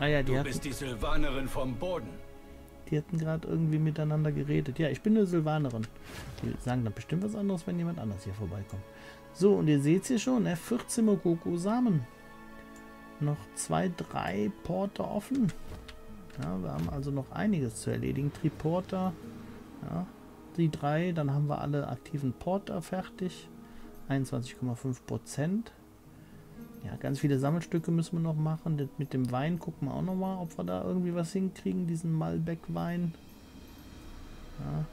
Ah ja, die Du hatten, bist die Silvanerin vom Boden. die hatten gerade irgendwie miteinander geredet. Ja, ich bin eine Silvanerin. Die sagen dann bestimmt was anderes, wenn jemand anders hier vorbeikommt. So, und ihr seht hier schon, ne? 14 Mokoko-Samen. Noch zwei, drei Porter offen. Ja, wir haben also noch einiges zu erledigen. Triporter, ja, die drei, dann haben wir alle aktiven Porter fertig. 21,5 Prozent. Ja, ganz viele Sammelstücke müssen wir noch machen. Das mit dem Wein gucken wir auch noch mal, ob wir da irgendwie was hinkriegen, diesen Malbec-Wein. Ja.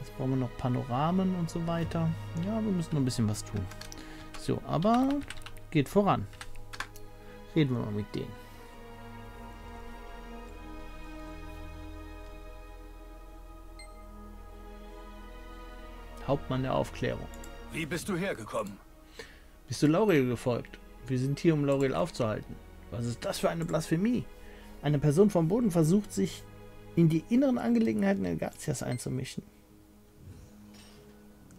Jetzt brauchen wir noch Panoramen und so weiter. Ja, wir müssen noch ein bisschen was tun. So, aber geht voran. Reden wir mal mit denen. Hauptmann der Aufklärung. Wie bist du hergekommen? Bist du Laurel gefolgt? Wir sind hier, um Laurel aufzuhalten. Was ist das für eine Blasphemie? Eine Person vom Boden versucht, sich in die inneren Angelegenheiten Elgatias einzumischen.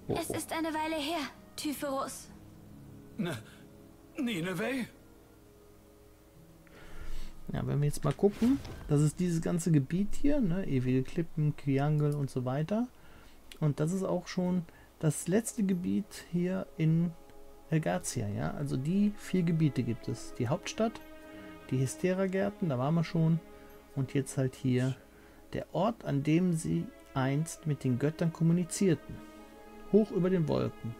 Oh, Es oh. ist eine Weile her, Typhorus. Ne, Nineveh? Ja, wenn wir jetzt mal gucken, das ist dieses ganze Gebiet hier, ne? Ewige Klippen, Triangel und so weiter. Und das ist auch schon das letzte Gebiet hier in Helgatia, ja. Also die vier Gebiete gibt es. Die Hauptstadt, die Hystera-Gärten, da waren wir schon. Und jetzt halt hier der Ort, an dem sie einst mit den Göttern kommunizierten. Hoch über den Wolken,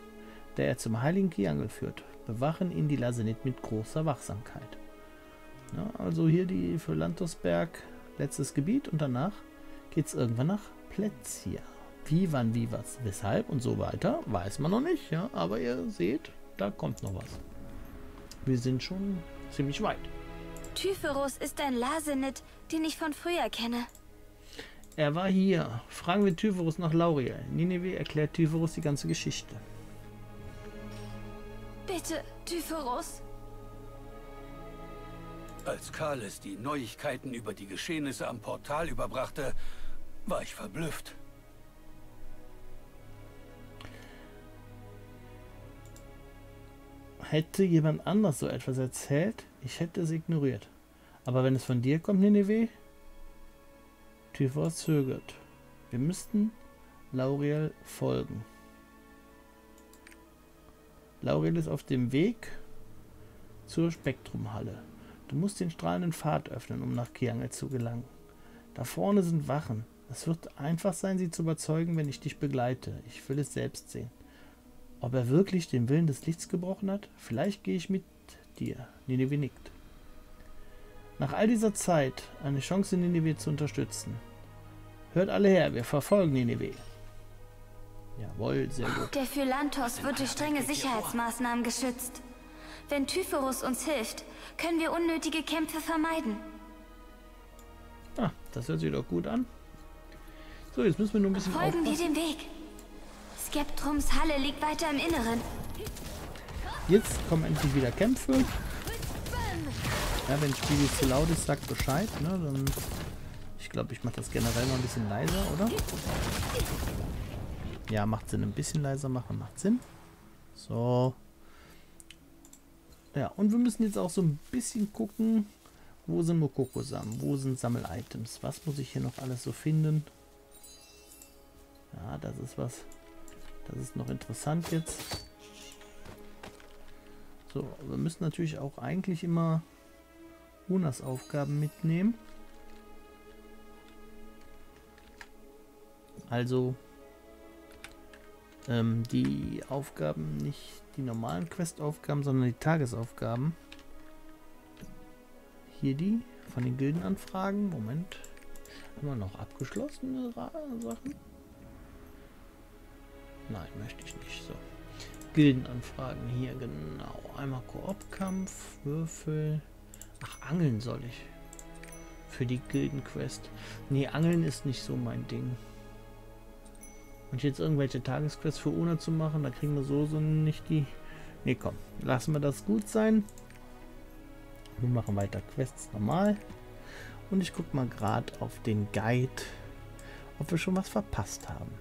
der er zum heiligen Triangel führt, bewachen ihn die Lasenit mit großer Wachsamkeit. Ja, also hier die für Lantosberg letztes Gebiet und danach geht es irgendwann nach Plätzia. Wie, wann, wie, was, weshalb und so weiter, weiß man noch nicht, ja, aber ihr seht, da kommt noch was. Wir sind schon ziemlich weit. Typhorus ist ein Lasenit, den ich von früher kenne. Er war hier. Fragen wir Typhorus nach Lauriel. Nineveh erklärt Typhorus die ganze Geschichte. Bitte, Typhorus. Als Kalis die Neuigkeiten über die Geschehnisse am Portal überbrachte, war ich verblüfft. Hätte jemand anders so etwas erzählt, ich hätte es ignoriert. Aber wenn es von dir kommt, Nineveh, Typhorus zögert. Wir müssten Lauriel folgen. Lauriel ist auf dem Weg zur Spektrumhalle. Du musst den strahlenden Pfad öffnen, um nach Kiangel zu gelangen. Da vorne sind Wachen. Es wird einfach sein, sie zu überzeugen, wenn ich dich begleite. Ich will es selbst sehen. Ob er wirklich den Willen des Lichts gebrochen hat? Vielleicht gehe ich mit dir. Nineveh nickt. Nach all dieser Zeit eine Chance, Nineveh zu unterstützen. Hört alle her, wir verfolgen Nineveh. Jawohl, sehr gut. Der Phylanthos wird durch strenge Sicherheitsmaßnahmen geschützt. Wenn Typhorus uns hilft, können wir unnötige Kämpfe vermeiden. Ah, das hört sich doch gut an. So, jetzt müssen wir nur ein bisschen Folgen wir aufpassen. dem Weg. Skeptrums Halle liegt weiter im Inneren. Jetzt kommen endlich wieder Kämpfe. Ja, wenn Spiel jetzt zu laut ist, sagt Bescheid. Ne? Dann, ich glaube, ich mache das generell mal ein bisschen leiser, oder? Ja, macht Sinn. Ein bisschen leiser machen macht Sinn. So. Ja, und wir müssen jetzt auch so ein bisschen gucken, wo sind Mokoko-Samen, wo sind Sammel-Items, was muss ich hier noch alles so finden. Ja, das ist was, das ist noch interessant jetzt. So, wir müssen natürlich auch eigentlich immer Unas Aufgaben mitnehmen. Also ähm, die Aufgaben, nicht die normalen Questaufgaben, sondern die Tagesaufgaben. Hier die von den Gildenanfragen. Moment. Haben wir noch abgeschlossene Sachen? Nein, möchte ich nicht. So. Gildenanfragen hier, genau. Einmal Koop-Kampf, Würfel. Ach, Angeln soll ich. Für die Gildenquest. Nee, Angeln ist nicht so mein Ding. Und jetzt irgendwelche Tagesquests für Una zu machen, da kriegen wir so, so nicht die. Nee, komm. Lassen wir das gut sein. Wir machen weiter Quests normal. Und ich gucke mal gerade auf den Guide, ob wir schon was verpasst haben.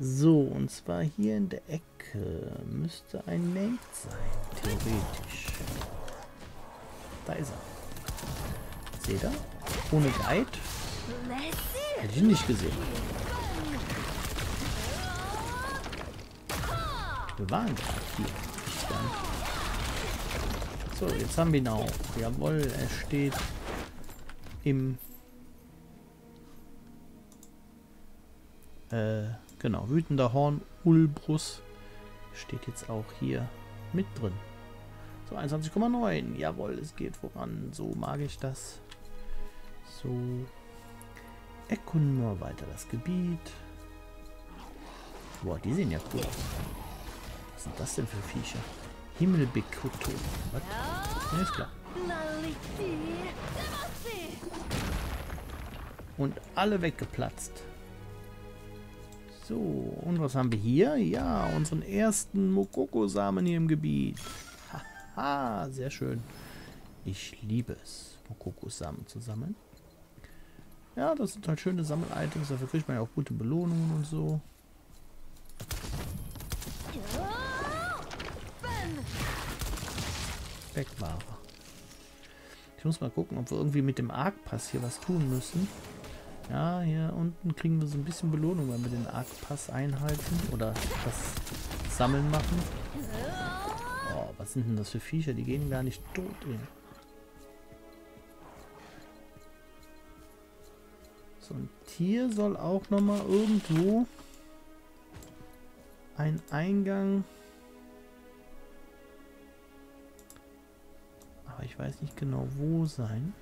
So, und zwar hier in der Ecke müsste ein Nate sein, theoretisch. Da ist er. Seht ihr? Ohne Guide hätte ich nicht gesehen. Wir waren gerade hier. So, jetzt haben wir ihn auch. Jawohl, er steht im... Äh, genau, wütender Horn Ulbrus steht jetzt auch hier mit drin. So, 21,9. Jawohl, es geht voran. So mag ich das. So. Erkunden wir weiter das Gebiet. Boah, die sehen ja cool aus. Was sind das denn für Viecher? Himmelbekuto. Was? Ja, ist klar. Und alle weggeplatzt. So, und was haben wir hier? Ja, unseren ersten Mokoko-Samen hier im Gebiet. Haha, sehr schön. Ich liebe es, Mokoko-Samen zu sammeln. Ja, das sind halt schöne Sammel-Items. Dafür kriegt man ja auch gute Belohnungen und so. Weg. Ich muss mal gucken, ob wir irgendwie mit dem Arc-Pass hier was tun müssen. Ja, hier unten kriegen wir so ein bisschen Belohnung, wenn wir den Arc-Pass einhalten oder das Sammeln machen. Oh, was sind denn das für Viecher? Die gehen gar nicht tot, ey. So, und hier soll auch nochmal irgendwo ein Eingang... Aber ich weiß nicht genau wo sein.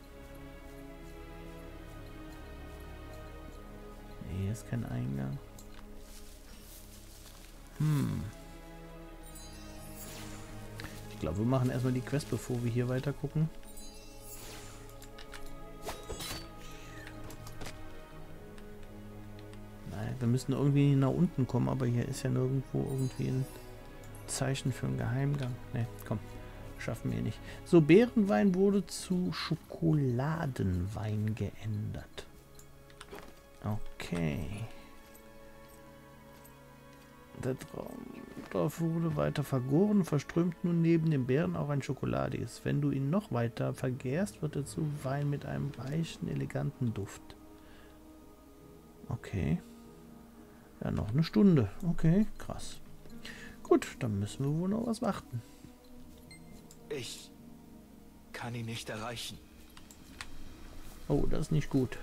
Hier ist kein Eingang. Hm. Ich glaube, wir machen erstmal die Quest, bevor wir hier weiter gucken. Nein, wir müssen irgendwie nach unten kommen, aber hier ist ja nirgendwo irgendwie ein Zeichen für einen Geheimgang. Ne, komm. Schaffen wir nicht. So, Bärenwein wurde zu Schokoladenwein geändert. Okay. Der Traumdorf wurde weiter vergoren, verströmt nun neben dem Bären auch ein schokoladiges. Wenn du ihn noch weiter vergärst, wird er zu Wein mit einem weichen, eleganten Duft. Okay. Ja, noch eine Stunde. Okay, krass. Gut, dann müssen wir wohl noch was warten. Ich kann ihn nicht erreichen. Oh, das ist nicht gut.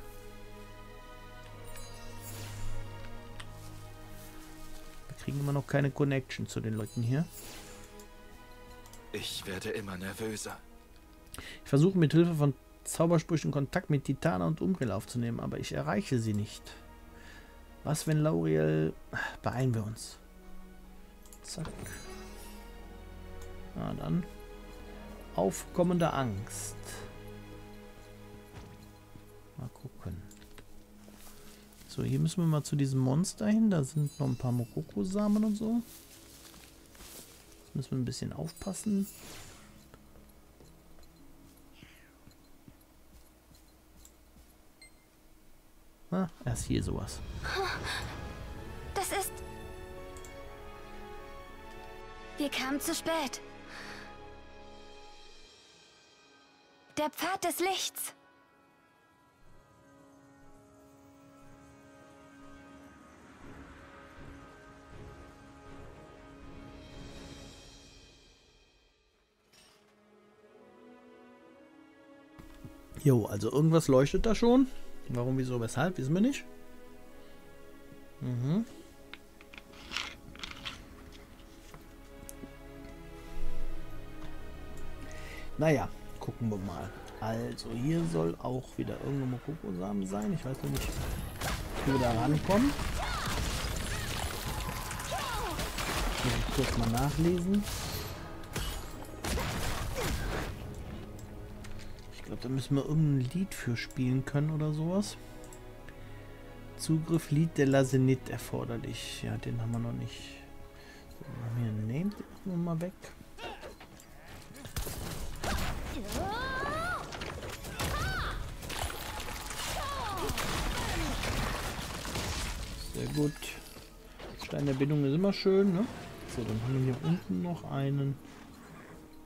Kriegen immer noch keine Connection zu den Leuten hier. Ich werde immer nervöser. Ich versuche mit Hilfe von Zaubersprüchen Kontakt mit Titana und Umbriel aufzunehmen, aber ich erreiche sie nicht. Was, wenn Lauriel... Beeilen wir uns. Zack. Na dann. Aufkommende Angst. Mal gucken. So, hier müssen wir mal zu diesem Monster hin. Da sind noch ein paar Mokoko-Samen und so. Jetzt müssen wir ein bisschen aufpassen. Ah, erst hier sowas. Das ist... Wir kamen zu spät. Der Pfad des Lichts. Jo, also irgendwas leuchtet da schon. Warum, wieso, weshalb, wissen wir nicht. Mhm. Naja, gucken wir mal. Also, hier soll auch wieder irgendein Mokoko-Samen sein. Ich weiß noch nicht, wie wir da rankommen. Ich kurz mal nachlesen. Da müssen wir irgendein Lied für spielen können oder sowas. Zugriff Lied der Lasenit erforderlich. Ja, den haben wir noch nicht. So, wir haben hier Name, wir mal weg. Sehr gut. Stein der Bindung ist immer schön, ne? So, dann haben wir hier unten noch einen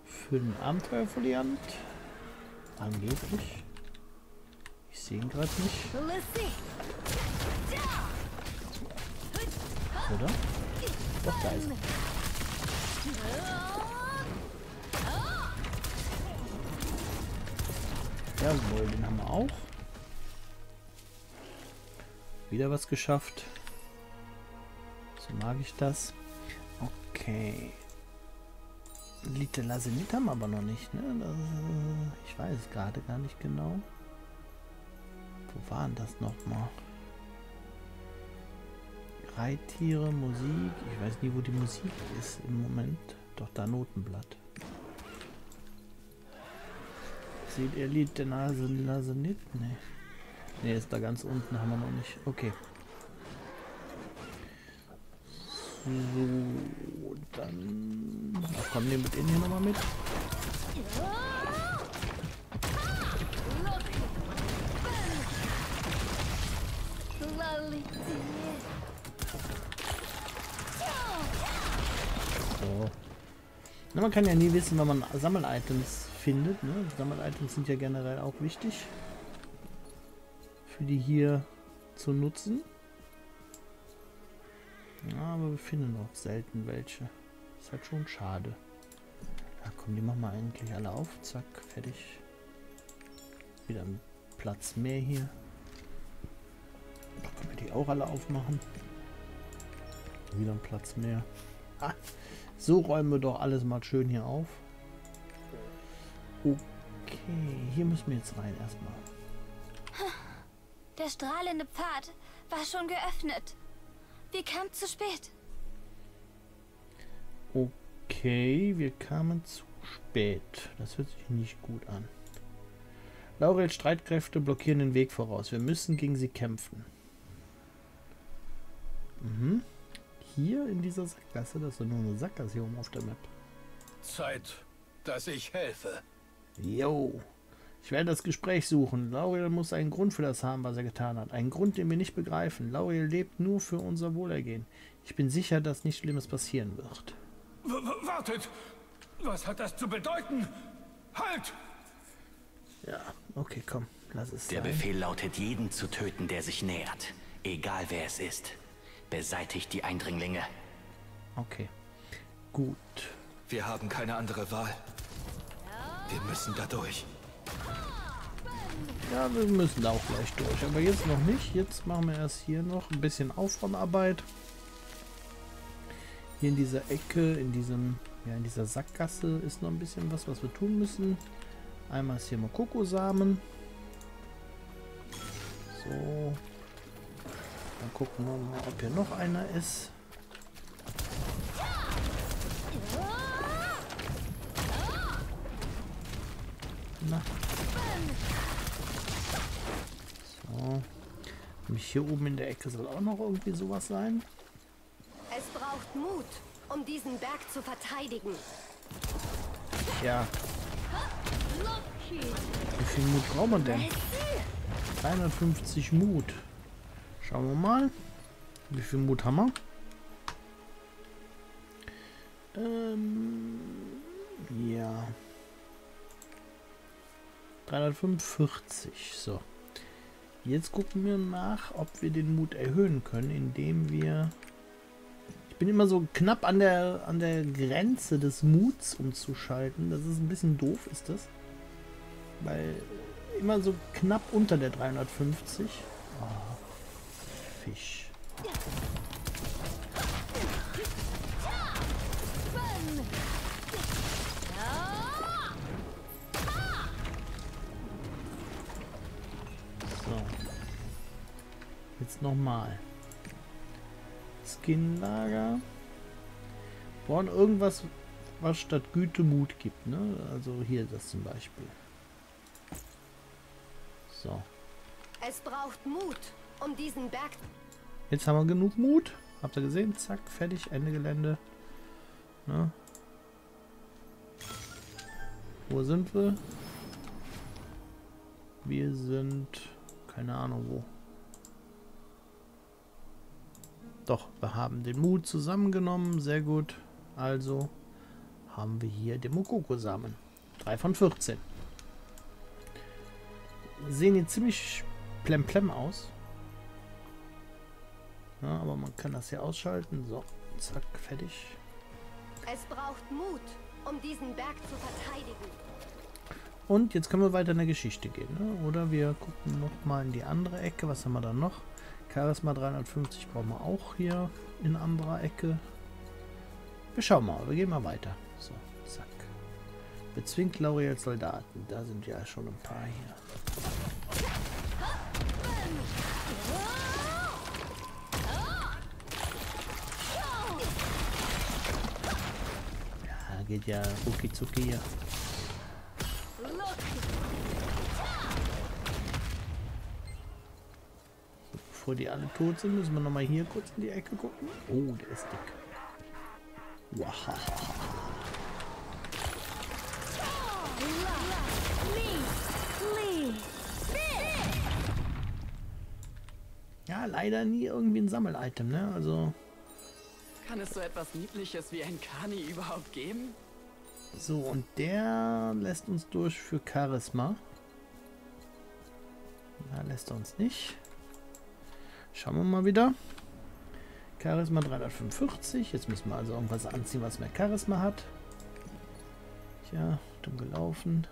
für den Abenteuerfoliant. Angeblich. Ich sehe ihn gerade nicht. Oder? Doch, da ist er. Jawohl, den haben wir auch. Wieder was geschafft. So mag ich das. Okay. Lite Lasenit haben aber noch nicht, ne? Das, ich weiß es gerade gar nicht genau. Wo waren das nochmal? Reittiere, Musik. Ich weiß nie, wo die Musik ist im Moment. Doch da Notenblatt. Seht ihr Lied der Nase, Nase. Nee, ist da ganz unten, haben wir noch nicht. Okay. So, dann... Ach, komm, nehmen mit in hier nochmal mit. So. Na, man kann ja nie wissen, wenn man Sammel-Items findet. Ne? Sammel-Items sind ja generell auch wichtig. Für die hier zu nutzen. Aber wir finden noch selten welche. Ist halt schon schade. Ja, komm, die machen wir eigentlich alle auf. Zack, fertig. Wieder ein Platz mehr hier. Da können wir die auch alle aufmachen. Wieder ein Platz mehr. Ah, so räumen wir doch alles mal schön hier auf. Okay, hier müssen wir jetzt rein erstmal. Der strahlende Pfad war schon geöffnet. Wir kamen zu spät. Okay, wir kamen zu spät. Das hört sich nicht gut an. Laurels Streitkräfte blockieren den Weg voraus. Wir müssen gegen sie kämpfen. Mhm. Hier in dieser Sackgasse, das ist doch nur eine Sackgasse hier oben auf der Map. Zeit, dass ich helfe. Jo. Ich werde das Gespräch suchen. Laurel muss einen Grund für das haben, was er getan hat. Einen Grund, den wir nicht begreifen. Laurel lebt nur für unser Wohlergehen. Ich bin sicher, dass nichts Schlimmes passieren wird. W w- wartet! Was hat das zu bedeuten? Halt! Ja, okay, komm. Lass es Der sein. Befehl lautet, jeden zu töten, der sich nähert. Egal wer es ist. Beseitigt die Eindringlinge. Okay. Gut. Wir haben keine andere Wahl. Wir müssen da durch. Ja, wir müssen da auch gleich durch. Aber jetzt noch nicht. Jetzt machen wir erst hier noch ein bisschen Aufräumarbeit. Hier in dieser Ecke, in diesem, ja, in dieser Sackgasse ist noch ein bisschen was, was wir tun müssen. Einmal ist hier mal Kokosamen. So. Dann gucken wir mal, ob hier noch einer ist. Na. So. Nämlich hier oben in der Ecke soll auch noch irgendwie sowas sein. Es braucht Mut, um diesen Berg zu verteidigen. Ja. Wie viel Mut braucht man denn? 350 Mut. Schauen wir mal. Wie viel Mut haben wir? Ähm, ja. 345. So. Jetzt gucken wir nach, ob wir den Mut erhöhen können, indem wir... Ich bin immer so knapp an der, an der Grenze des Muts umzuschalten. Das ist ein bisschen doof, ist das. Weil immer so knapp unter der 350. Oh, Fisch. Jetzt nochmal. Skinlager. Brauchen irgendwas, was statt Güte Mut gibt, ne? Also hier das zum Beispiel. So. Es braucht Mut, um diesen Berg Jetzt haben wir genug Mut. Habt ihr gesehen? Zack, fertig, Ende Gelände. Ne? Wo sind wir? Wir sind... Keine Ahnung wo. Doch, wir haben den Mut zusammengenommen. Sehr gut. Also haben wir hier den Mokoko-Samen. 3 von 14. sehen jetzt ziemlich plemplem aus. Ja, aber man kann das hier ausschalten. So, zack, fertig. Es braucht Mut, um diesen Berg zu verteidigen. Und jetzt können wir weiter in der Geschichte gehen. Ne? Oder wir gucken noch mal in die andere Ecke. Was haben wir da noch? Charisma 350 brauchen wir auch hier in anderer Ecke. Wir schauen mal, wir gehen mal weiter. So, zack. Bezwingt Lauriel Soldaten. Da sind ja schon ein paar hier. Ja, geht ja rucki zucki hier. Bevor die alle tot sind, müssen wir noch mal hier kurz in die Ecke gucken. Oh, der ist dick. Wow. Ja, leider nie irgendwie ein Sammelitem, ne? Also, Kann es so etwas Niedliches wie ein Kani überhaupt geben? so, und der lässt uns durch für Charisma. Da lässt er uns nicht. Schauen wir mal wieder. Charisma 345. Jetzt müssen wir also irgendwas anziehen, was mehr Charisma hat. Tja, dumm gelaufen.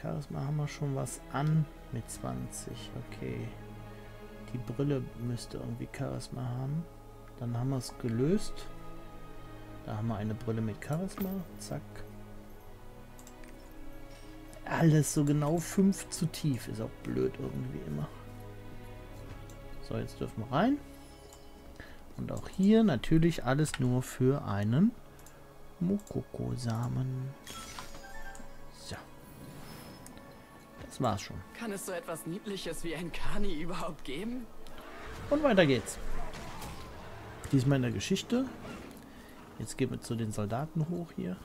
Charisma haben wir schon was an mit 20. Okay. Die Brille müsste irgendwie Charisma haben. Dann haben wir es gelöst. Da haben wir eine Brille mit Charisma. Zack. Alles so genau 5 zu tief. Ist auch blöd irgendwie immer. So, jetzt dürfen wir rein. Und auch hier natürlich alles nur für einen Mokoko-Samen. So. Das war's schon. Kann es so etwas Niedliches wie ein Kani überhaupt geben? Und weiter geht's. Diesmal in der Geschichte. Jetzt gehen wir zu den Soldaten hoch hier.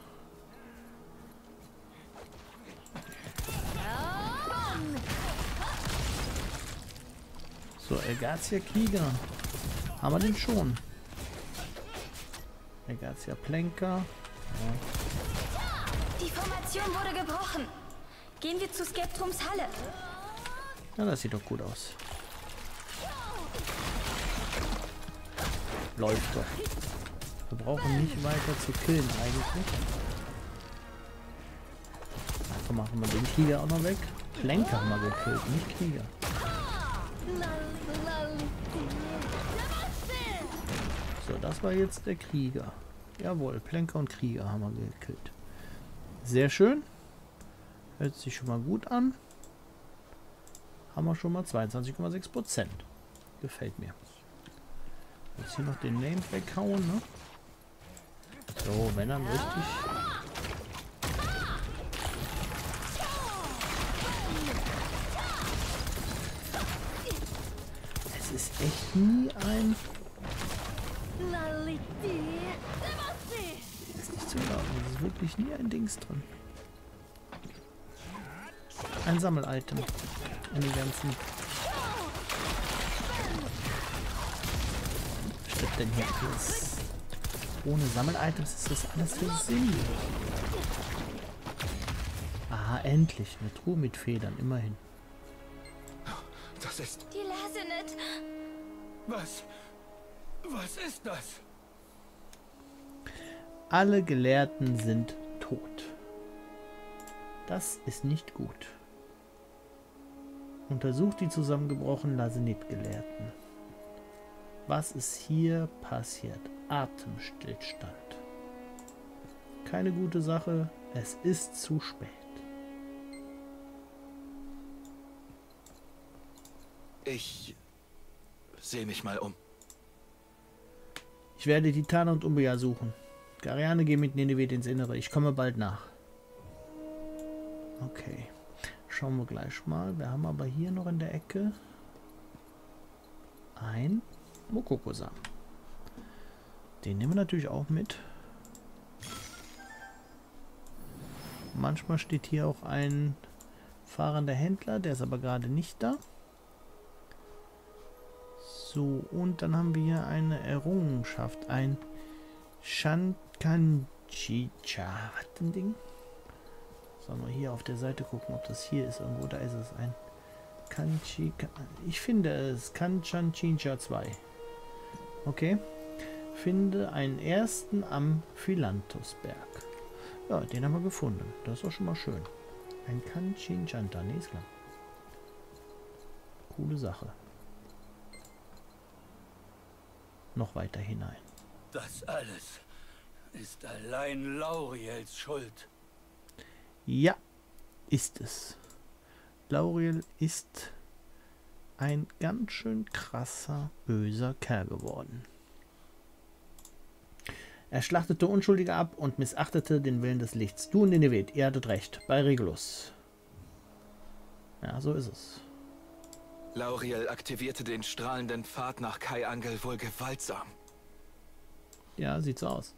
So, Ergatia Krieger. Haben wir den schon? Ergatia Plenker. Die Formation wurde gebrochen. Gehen wir zu Skeptrums Halle. Ja, das sieht doch gut aus. Läuft doch. Wir brauchen nicht weiter zu killen eigentlich. Einfach machen wir den Krieger auch noch weg. Lenker haben wir gekillt, nicht Krieger. So, das war jetzt der Krieger. Jawohl, Plenker und Krieger haben wir gekillt. Sehr schön. Hört sich schon mal gut an. Haben wir schon mal 22,6 Prozent. Gefällt mir. Jetzt hier noch den Name weghauen, ne? So, wenn dann richtig. Es ist echt nie ein. Das ist nicht zu glauben. Es ist wirklich nie ein Dings drin. Ein Sammelitem. In die ganzen. Was steht denn hier alles? Ohne Sammelitems ist das alles für sinnlos. Aha, endlich. Eine Truhe mit Federn, immerhin. Das ist. Die Lasenet. Was? Was ist das? Alle Gelehrten sind tot. Das ist nicht gut. Untersucht die zusammengebrochenen Lasenit-Gelehrten. Was ist hier passiert? Atemstillstand. Keine gute Sache. Es ist zu spät. Ich sehe mich mal um. Ich werde Titane und Umbria suchen. Gariane geht mit Nineveh ins Innere. Ich komme bald nach. Okay. Schauen wir gleich mal. Wir haben aber hier noch in der Ecke ein Mokoko-Samen. Den nehmen wir natürlich auch mit. Manchmal steht hier auch ein fahrender Händler, der ist aber gerade nicht da. So, und dann haben wir hier eine Errungenschaft, ein Shankanchicha. Was ein Ding? Sollen wir hier auf der Seite gucken, ob das hier ist irgendwo? Da ist es ein Kanchi. Ich finde es. Kanchanchincha 2. Okay. Finde einen ersten am Philanthusberg. Ja, den haben wir gefunden. Das ist auch schon mal schön. Ein Kanchinchanta. Nee, ist klar. Coole Sache. Noch weiter hinein. Das alles ist allein Lauriels Schuld. Ja, ist es. Lauriel ist ein ganz schön krasser, böser Kerl geworden. Er schlachtete Unschuldige ab und missachtete den Willen des Lichts. Du und Nineveh, ihr hattet recht, bei Regulus. Ja, so ist es. Lauriel aktivierte den strahlenden Pfad nach Kai Angel wohl gewaltsam. Ja, sieht so aus.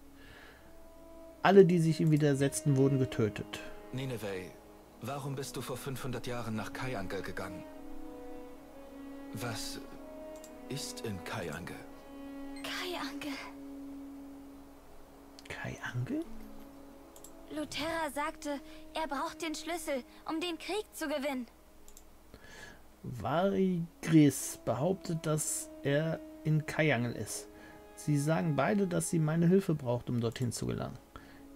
Alle, die sich ihm widersetzten, wurden getötet. Nineveh, warum bist du vor 500 Jahren nach Kai Angel gegangen? Was ist in Kai Angel? Kai Angel. Kai Angel? Luthera sagte, er braucht den Schlüssel, um den Krieg zu gewinnen. Varigris behauptet, dass er in Kajangel ist. Sie sagen beide, dass sie meine Hilfe braucht, um dorthin zu gelangen.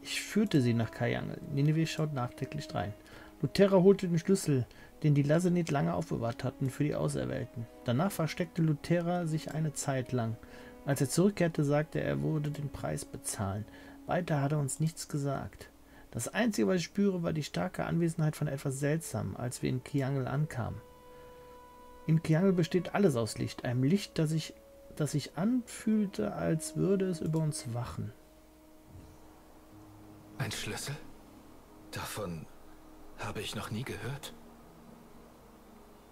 Ich führte sie nach Kajangel. Nineveh schaut nachdenklich rein. Luthera holte den Schlüssel, den die Lasenit lange aufbewahrt hatten, für die Auserwählten. Danach versteckte Luthera sich eine Zeit lang. Als er zurückkehrte, sagte er, er würde den Preis bezahlen. Weiter hat er uns nichts gesagt. Das Einzige, was ich spüre, war die starke Anwesenheit von etwas Seltsam, als wir in Kiangel ankamen. In Kiangel besteht alles aus Licht, einem Licht, das sich, das sich anfühlte, als würde es über uns wachen. Ein Schlüssel? Davon habe ich noch nie gehört.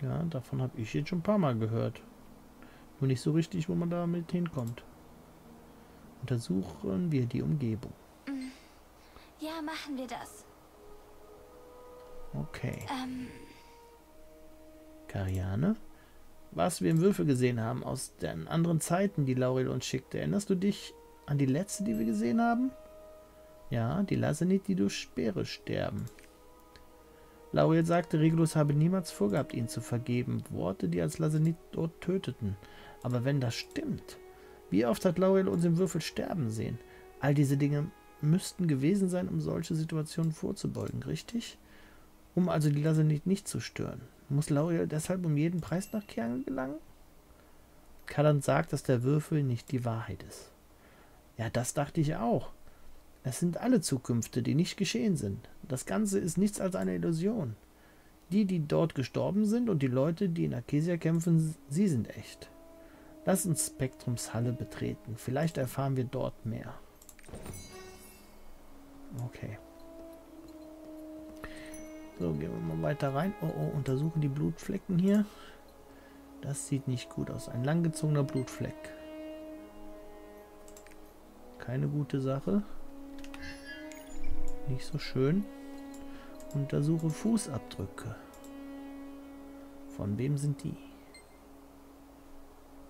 Ja, davon habe ich jetzt schon ein paar Mal gehört. Nur nicht so richtig, wo man damit hinkommt. Untersuchen wir die Umgebung. Ja, machen wir das. Okay. Ähm, Kariane? Was wir im Würfel gesehen haben aus den anderen Zeiten, die Laurel uns schickte. Erinnerst du dich an die letzte, die wir gesehen haben? Ja, die Lasenit, die durch Speere sterben. Laurel sagte, Regulus habe niemals vorgehabt, ihn zu vergeben. Worte, die als Lasenit dort töteten. Aber wenn das stimmt, wie oft hat Laurel uns im Würfel sterben sehen? All diese Dinge müssten gewesen sein, um solche Situationen vorzubeugen, richtig? Um also die Lasenit nicht zu stören. Muss Lauriel deshalb um jeden Preis nach Kiangel gelangen? Kallan sagt, dass der Würfel nicht die Wahrheit ist. Ja, das dachte ich auch. Es sind alle Zukünfte, die nicht geschehen sind. Das Ganze ist nichts als eine Illusion. Die, die dort gestorben sind und die Leute, die in Arkesia kämpfen, sie sind echt. Lass uns Spektrums Halle betreten. Vielleicht erfahren wir dort mehr. Okay. So, gehen wir mal weiter rein. Oh, oh, untersuchen die Blutflecken hier. Das sieht nicht gut aus. Ein langgezogener Blutfleck. Keine gute Sache. Nicht so schön. Untersuche Fußabdrücke. Von wem sind die?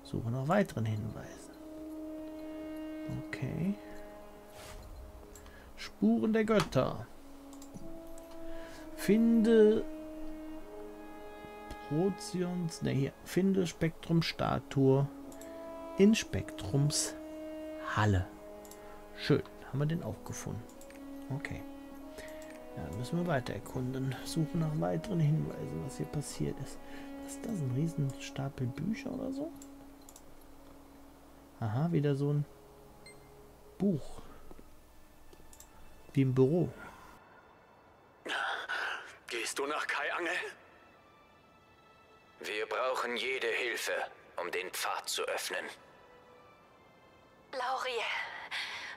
Suche nach weiteren Hinweisen. Okay. Spuren der Götter. Finde Protions, ne hier, finde Spektrum-Statue in Spektrums Halle. Schön, haben wir den auch gefunden. Okay. Ja, müssen wir weiter erkunden. Suchen nach weiteren Hinweisen, was hier passiert ist. Ist das ein Riesenstapel Bücher oder so? Aha, wieder so ein Buch. Wie im Büro. Du nach Kai Angel? Wir brauchen jede Hilfe, um den Pfad zu öffnen. Lauriel,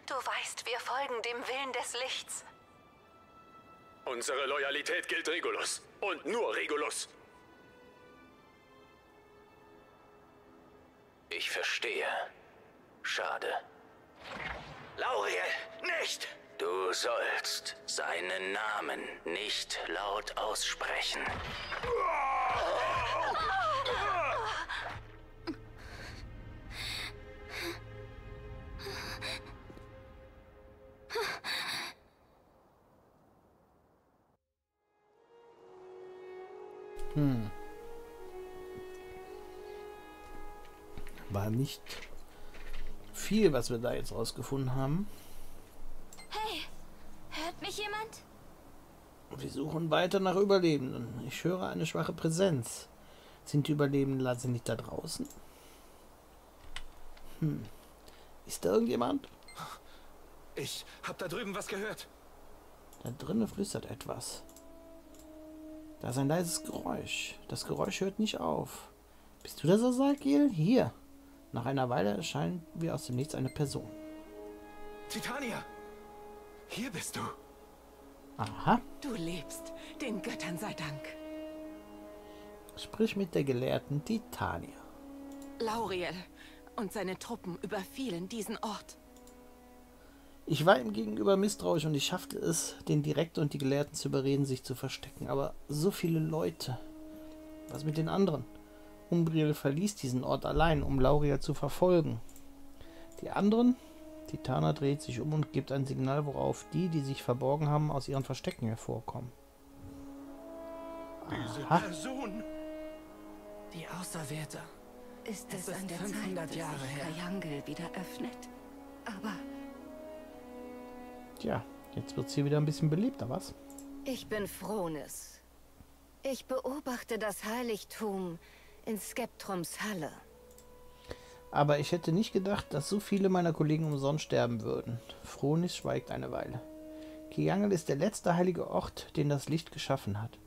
du weißt, wir folgen dem Willen des Lichts. Unsere Loyalität gilt Regulus. Und nur Regulus. Ich verstehe. Schade. Lauriel, nicht! Du sollst seinen Namen nicht laut aussprechen. Hm. War nicht viel, was wir da jetzt rausgefunden haben. Wir suchen weiter nach Überlebenden. Ich höre eine schwache Präsenz. Sind die Überlebenden also nicht da draußen? Hm. Ist da irgendjemand? Ich hab da drüben was gehört. Da drinnen flüstert etwas. Da ist ein leises Geräusch. Das Geräusch hört nicht auf. Bist du das, Asakil? Hier. Nach einer Weile erscheint wie aus dem Nichts eine Person. Titania! Hier bist du. Aha. Du lebst. Den Göttern sei Dank. Sprich mit der Gelehrten Titania. Lauriel und seine Truppen überfielen diesen Ort. Ich war ihm gegenüber misstrauisch und ich schaffte es, den Direktor und die Gelehrten zu überreden, sich zu verstecken. Aber so viele Leute. Was mit den anderen? Umbriel verließ diesen Ort allein, um Lauria zu verfolgen. Die anderen? Titana dreht sich um und gibt ein Signal, worauf die, die sich verborgen haben, aus ihren Verstecken hervorkommen. Diese Aha. Person. Die Auserwählte. Ist Es es, ist an der 500 Zeit, dass Jahre sich her. Triangel wieder öffnet? Aber Tja, jetzt wird's hier wieder ein bisschen belebter, was? ich bin Fronis. Ich beobachte das Heiligtum in Skeptrums Halle. Aber ich hätte nicht gedacht, dass so viele meiner Kollegen umsonst sterben würden. Fronis schweigt eine Weile. Kiangel ist der letzte heilige Ort, den das Licht geschaffen hat.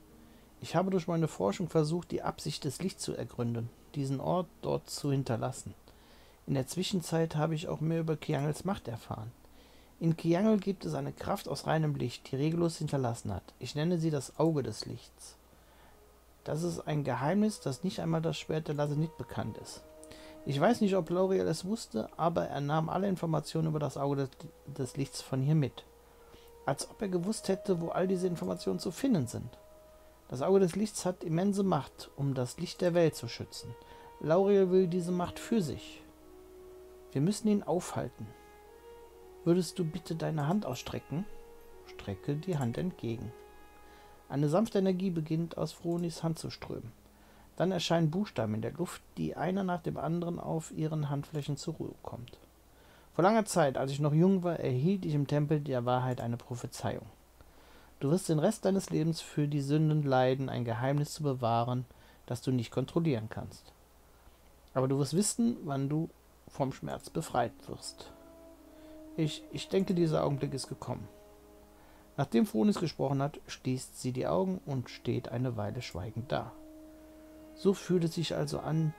Ich habe durch meine Forschung versucht, die Absicht des Lichts zu ergründen, diesen Ort dort zu hinterlassen. In der Zwischenzeit habe ich auch mehr über Kiangels Macht erfahren. In Kiangel gibt es eine Kraft aus reinem Licht, die Regulus hinterlassen hat. Ich nenne sie das Auge des Lichts. Das ist ein Geheimnis, das nicht einmal das Schwert der Lasenit bekannt ist. Ich weiß nicht, ob L'Oreal es wusste, aber er nahm alle Informationen über das Auge des, des Lichts von hier mit. Als ob er gewusst hätte, wo all diese Informationen zu finden sind. Das Auge des Lichts hat immense Macht, um das Licht der Welt zu schützen. Lauriel will diese Macht für sich. Wir müssen ihn aufhalten. Würdest du bitte deine Hand ausstrecken? Strecke die Hand entgegen. Eine sanfte Energie beginnt aus Fronis Hand zu strömen. Dann erscheinen Buchstaben in der Luft, die einer nach dem anderen auf ihren Handflächen zur Ruhe kommt. Vor langer Zeit, als ich noch jung war, erhielt ich im Tempel der Wahrheit eine Prophezeiung. Du wirst den Rest deines Lebens für die Sünden leiden, ein Geheimnis zu bewahren, das du nicht kontrollieren kannst. Aber du wirst wissen, wann du vom Schmerz befreit wirst. Ich, ich denke, dieser Augenblick ist gekommen. Nachdem Fronis gesprochen hat, schließt sie die Augen und steht eine Weile schweigend da. So fühlt es sich also an,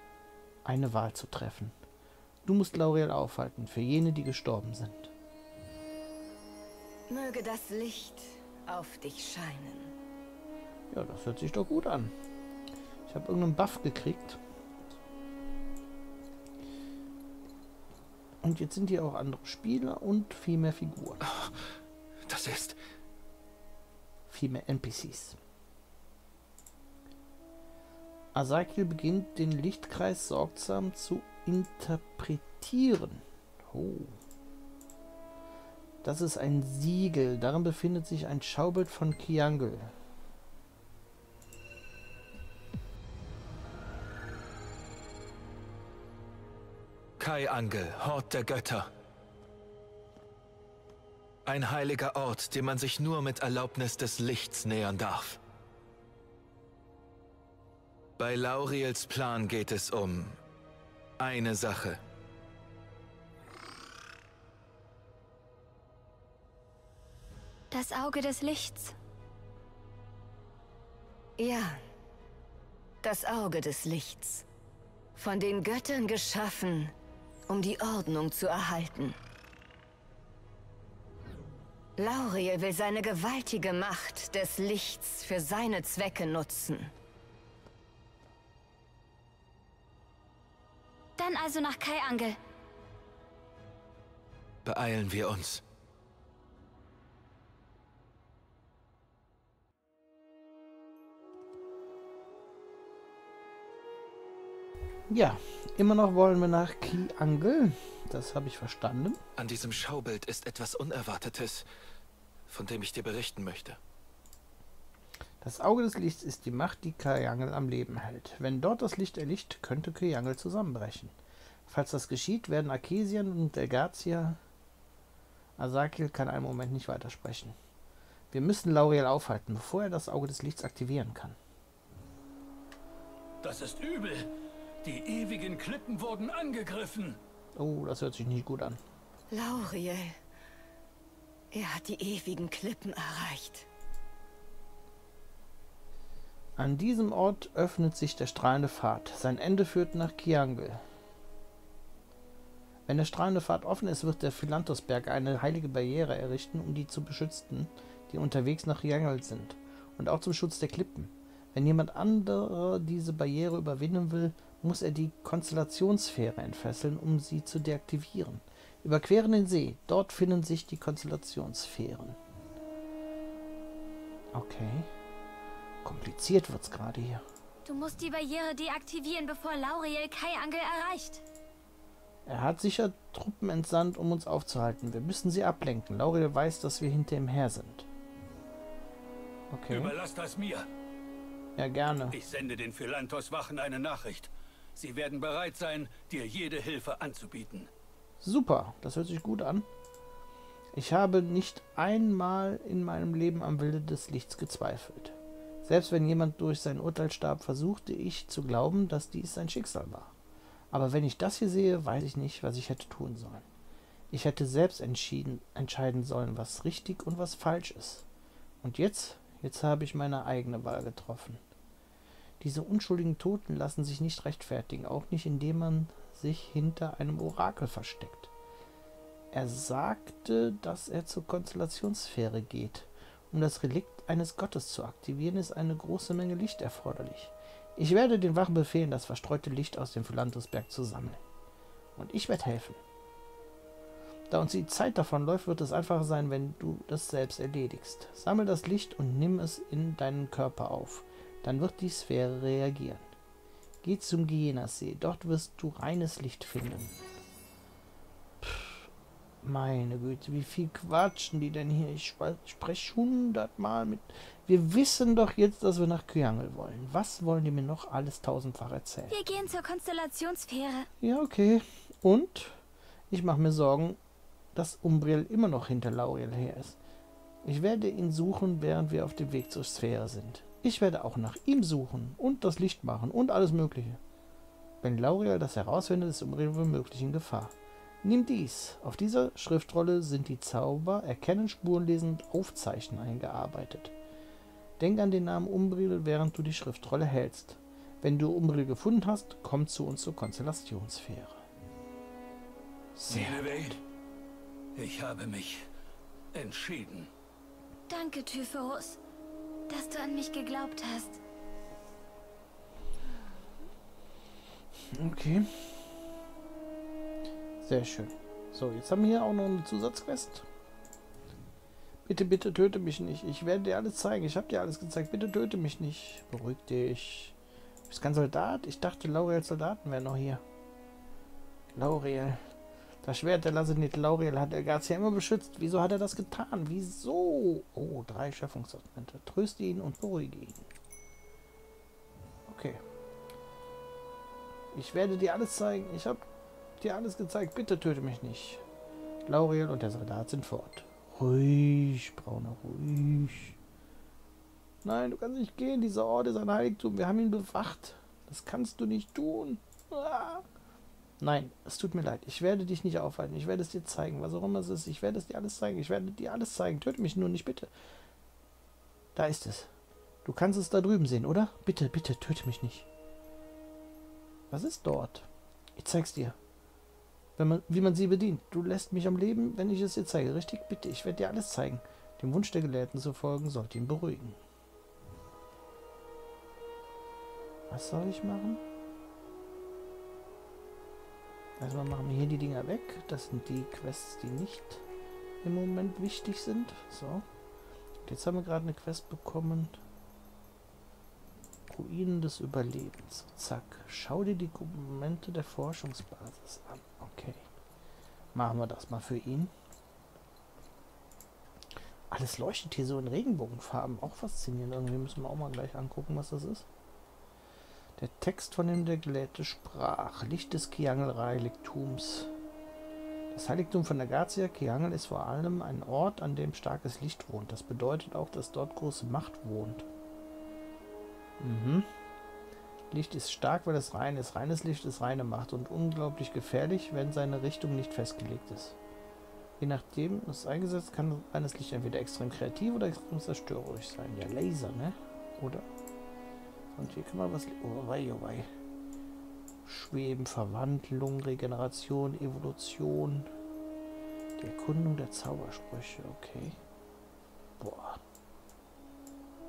eine Wahl zu treffen. Du musst Laurel aufhalten, für jene, die gestorben sind. Möge das Licht auf dich scheinen. Ja, das hört sich doch gut an. Ich habe irgendeinen Buff gekriegt. Und jetzt sind hier auch andere Spieler und viel mehr Figuren. Das ist. Viel mehr NPCs. Asakil beginnt den Lichtkreis sorgsam zu interpretieren. Oh. Das ist ein Siegel. Darin befindet sich ein Schaubild von Kiangel. Kai Angel, Hort der Götter. Ein heiliger Ort, dem man sich nur mit Erlaubnis des Lichts nähern darf. Bei Lauriels Plan geht es um eine Sache. Das Auge des Lichts. Ja, das Auge des Lichts. Von den Göttern geschaffen, um die Ordnung zu erhalten. Lauriel will seine gewaltige Macht des Lichts für seine Zwecke nutzen. Dann also nach Kai Angel. Beeilen wir uns. Ja, immer noch wollen wir nach Kiangel. Das habe ich verstanden. An diesem Schaubild ist etwas Unerwartetes, von dem ich dir berichten möchte. Das Auge des Lichts ist die Macht, die Kiangel am Leben hält. Wenn dort das Licht erlicht, könnte Kiangel zusammenbrechen. Falls das geschieht, werden Arkesien und Delgatia. Asakil kann einen Moment nicht weitersprechen. Wir müssen Lauriel aufhalten, bevor er das Auge des Lichts aktivieren kann. Das ist übel. Die ewigen Klippen wurden angegriffen. Oh, das hört sich nicht gut an. Lauriel. Er hat die ewigen Klippen erreicht. An diesem Ort öffnet sich der strahlende Pfad. Sein Ende führt nach Kiangel. Wenn der strahlende Pfad offen ist, wird der Philantosberg eine heilige Barriere errichten, um die zu beschützen, die unterwegs nach Kiangel sind. Und auch zum Schutz der Klippen. Wenn jemand anderer diese Barriere überwinden will, muss er die Konstellationssphäre entfesseln, um sie zu deaktivieren. Überqueren den See. Dort finden sich die Konstellationssphären. Okay. Kompliziert wird's gerade hier. Du musst die Barriere deaktivieren, bevor Lauriel Kai-Angel erreicht. Er hat sicher Truppen entsandt, um uns aufzuhalten. Wir müssen sie ablenken. Lauriel weiß, dass wir hinter ihm her sind. Okay. Überlass das mir. Ja, gerne. Ich sende den Philanthos-Wachen eine Nachricht. Sie werden bereit sein, dir jede Hilfe anzubieten. Super, das hört sich gut an. Ich habe nicht einmal in meinem Leben am Wilde des Lichts gezweifelt. Selbst wenn jemand durch sein Urteil starb, versuchte ich zu glauben, dass dies sein Schicksal war. Aber wenn ich das hier sehe, weiß ich nicht, was ich hätte tun sollen. Ich hätte selbst entschieden, entscheiden sollen, was richtig und was falsch ist. Und jetzt, jetzt habe ich meine eigene Wahl getroffen. Diese unschuldigen Toten lassen sich nicht rechtfertigen, auch nicht indem man sich hinter einem Orakel versteckt. Er sagte, dass er zur Konstellationssphäre geht. Um das Relikt eines Gottes zu aktivieren, ist eine große Menge Licht erforderlich. Ich werde den Wachen befehlen, das verstreute Licht aus dem Philanthusberg zu sammeln. Und ich werde helfen. Da uns die Zeit davon läuft, wird es einfacher sein, wenn du das selbst erledigst. Sammel das Licht und nimm es in deinen Körper auf. Dann wird die Sphäre reagieren. Geh zum Gienasee, dort wirst du reines Licht finden. Meine Güte, wie viel quatschen die denn hier? Ich spreche hundertmal mit. Wir wissen doch jetzt, dass wir nach Kyangel wollen. Was wollen die mir noch alles tausendfach erzählen? Wir gehen zur Konstellationssphäre. Ja, okay. Und ich mache mir Sorgen, dass Umbriel immer noch hinter Lauriel her ist. Ich werde ihn suchen, während wir auf dem Weg zur Sphäre sind. Ich werde auch nach ihm suchen und das Licht machen und alles Mögliche. Wenn Lauriel das herausfindet, ist Umbriel womöglich in Gefahr. Nimm dies. Auf dieser Schriftrolle sind die Zauber Erkennen, Spuren lesen und Aufzeichnen eingearbeitet. Denk an den Namen Umbril, während du die Schriftrolle hältst. Wenn du Umbril gefunden hast, komm zu uns zur Konstellationssphäre. Sehr gut. Ich habe mich entschieden. Danke, Typhorus, dass du an mich geglaubt hast. Okay. Sehr schön. So, jetzt haben wir hier auch noch eine Zusatzquest. Bitte, bitte töte mich nicht. Ich werde dir alles zeigen. Ich habe dir alles gezeigt. Bitte töte mich nicht. Beruhig dich. Du bist kein Soldat? Ich dachte, Lauriels Soldaten wären noch hier. Lauriel. Das Schwert der Lasenit Lauriel hat Elgazia immer beschützt. Wieso hat er das getan? Wieso? Oh, drei Schöpfungsdokumente. Tröste ihn und beruhige ihn. Okay. Ich werde dir alles zeigen. Ich habe dir alles gezeigt. Bitte töte mich nicht. Lauriel und der Soldat sind fort. Ruhig, Brauner, ruhig. Nein, du kannst nicht gehen. Dieser Ort ist ein Heiligtum. Wir haben ihn bewacht. Das kannst du nicht tun. Ah. Nein, es tut mir leid. Ich werde dich nicht aufhalten. Ich werde es dir zeigen. Was auch immer es ist. Ich werde es dir alles zeigen. Ich werde dir alles zeigen. Töte mich nur nicht, bitte. Da ist es. Du kannst es da drüben sehen, oder? Bitte, bitte, töte mich nicht. Was ist dort? Ich zeig's dir wenn man, wie man sie bedient. Du lässt mich am Leben, wenn ich es dir zeige. Richtig? Bitte, ich werde dir alles zeigen. Dem Wunsch der Gelehrten zu folgen, sollte ihn beruhigen. Was soll ich machen? Erstmal machen wir hier die Dinger weg. Das sind die Quests, die nicht im Moment wichtig sind. So. Jetzt haben wir gerade eine Quest bekommen. Ruinen des Überlebens. Zack. Schau dir die Dokumente der Forschungsbasis an. Okay. Machen wir das mal für ihn. Alles leuchtet hier so in Regenbogenfarben. Auch faszinierend. Irgendwie müssen wir auch mal gleich angucken, was das ist. Der Text, von dem der Gelehrte sprach. Licht des Kiangel-Heiligtums. Das Heiligtum von der Gazia Kiangel ist vor allem ein Ort, an dem starkes Licht wohnt. Das bedeutet auch, dass dort große Macht wohnt. Mhm. Licht ist stark, weil es rein ist. Reines Licht ist reine Macht und unglaublich gefährlich, wenn seine Richtung nicht festgelegt ist. Je nachdem es eingesetzt kann reines Licht entweder extrem kreativ oder extrem zerstörerisch sein. Ja, Laser, ne? Oder? Und hier kann man was... Oh wei, oh wei. Schweben, Verwandlung, Regeneration, Evolution. Die Erkundung der Zaubersprüche, okay. Boah.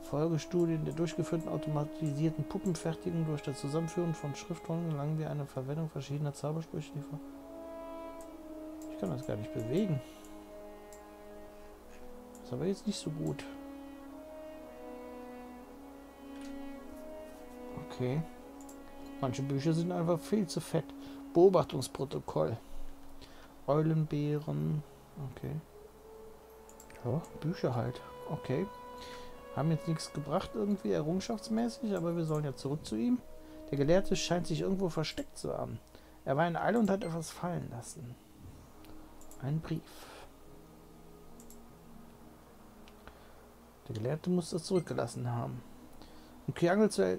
Folgestudien der durchgeführten automatisierten Puppenfertigung durch das Zusammenführen von Schriftrollen gelangen wir eine Verwendung verschiedener Zaubersprüche. Ich kann das gar nicht bewegen. ist aber jetzt nicht so gut. Okay. Manche Bücher sind einfach viel zu fett. Beobachtungsprotokoll. Eulenbeeren. Okay. Ja, Bücher halt. Okay. Haben jetzt nichts gebracht irgendwie errungenschaftsmäßig, aber wir sollen ja zurück zu ihm. Der Gelehrte scheint sich irgendwo versteckt zu haben. Er war in Eile und hat etwas fallen lassen. Ein Brief. Der Gelehrte muss das zurückgelassen haben. Um Kiangel zu,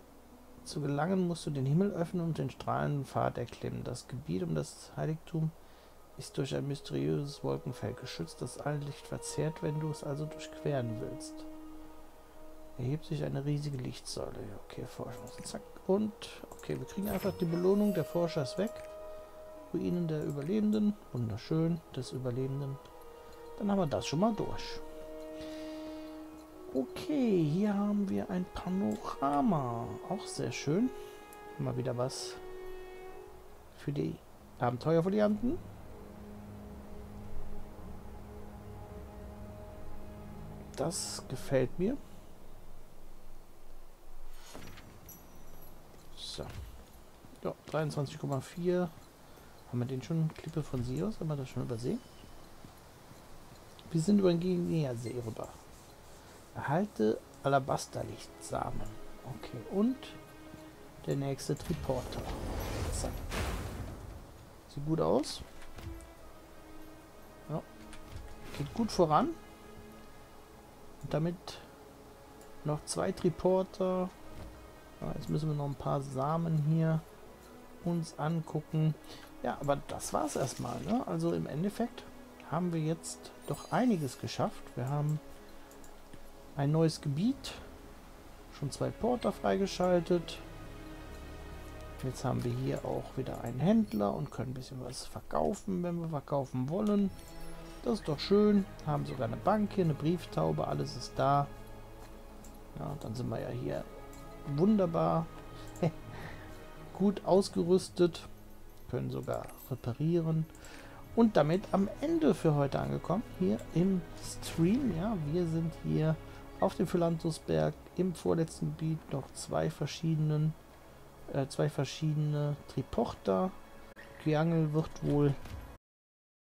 zu gelangen, musst du den Himmel öffnen und den strahlenden Pfad erklimmen. Das Gebiet um das Heiligtum ist durch ein mysteriöses Wolkenfeld geschützt, das allen Licht verzehrt, wenn du es also durchqueren willst erhebt sich eine riesige Lichtsäule. Okay, Forschung. Zack. Und, okay, wir kriegen einfach die Belohnung. Der Forscher ist weg. Ruinen der Überlebenden. Wunderschön, des Überlebenden. Dann haben wir das schon mal durch. Okay, hier haben wir ein Panorama. Auch sehr schön. Mal wieder was für die Abenteuervarianten. Das gefällt mir. So. Ja, 23,4. Haben wir den schon? Klippe von Sios? Haben wir das schon übersehen? Wir sind über den Guinea-See rüber. Erhalte Alabasterlichtsamen. Okay, und der nächste Triporter. Sieht gut aus. Ja. Geht gut voran. Und damit noch zwei Triporter ja, jetzt müssen wir noch ein paar Samen hier uns angucken. Ja, aber das war es erstmal. Ne? Also im Endeffekt haben wir jetzt doch einiges geschafft. Wir haben ein neues Gebiet, schon zwei Porter freigeschaltet. Jetzt haben wir hier auch wieder einen Händler und können ein bisschen was verkaufen, wenn wir verkaufen wollen. Das ist doch schön. Haben sogar eine Bank hier, eine Brieftaube, alles ist da. Ja, dann sind wir ja hier wunderbar gut ausgerüstet, können sogar reparieren und damit am Ende für heute angekommen hier im Stream. Ja, wir sind hier auf dem Philanthusberg im vorletzten Gebiet noch zwei verschiedenen äh, zwei verschiedene Triporter. Triangel wird wohl